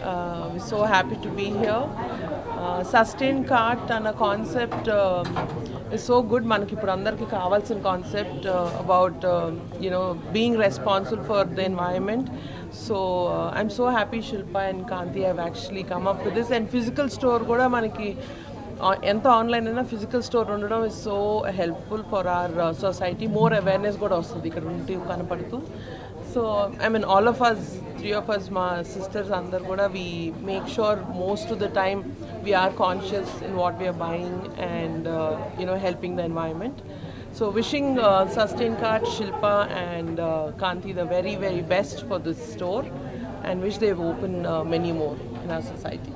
Uh, we're so happy to be here. Uh, sustained cart అన్న concept is so good మనకి ఇప్పుడు అందరికీ కావాల్సిన concept about you know being responsible for the environment so I'm so happy Shilpa and Kanthi have actually come up with this and physical store కూడా మనకి ఆ- ఎంత online అయినా ఫిజికల్ స్టోర్ ఉండడం is so helpful for our society more awareness కూడా వస్తుంది ఇక్కడ ఉంటే కనపడుతూ so I mean all of us three of us మా సిస్టర్స్ అందరు కూడా we make sure most of the time we're conscious in what we're buying and you know helping the environment So wishing uh, Sustainkart, Shilpa and uh, Kanti the very, very best for this store and wish they've opened uh, many more in our society.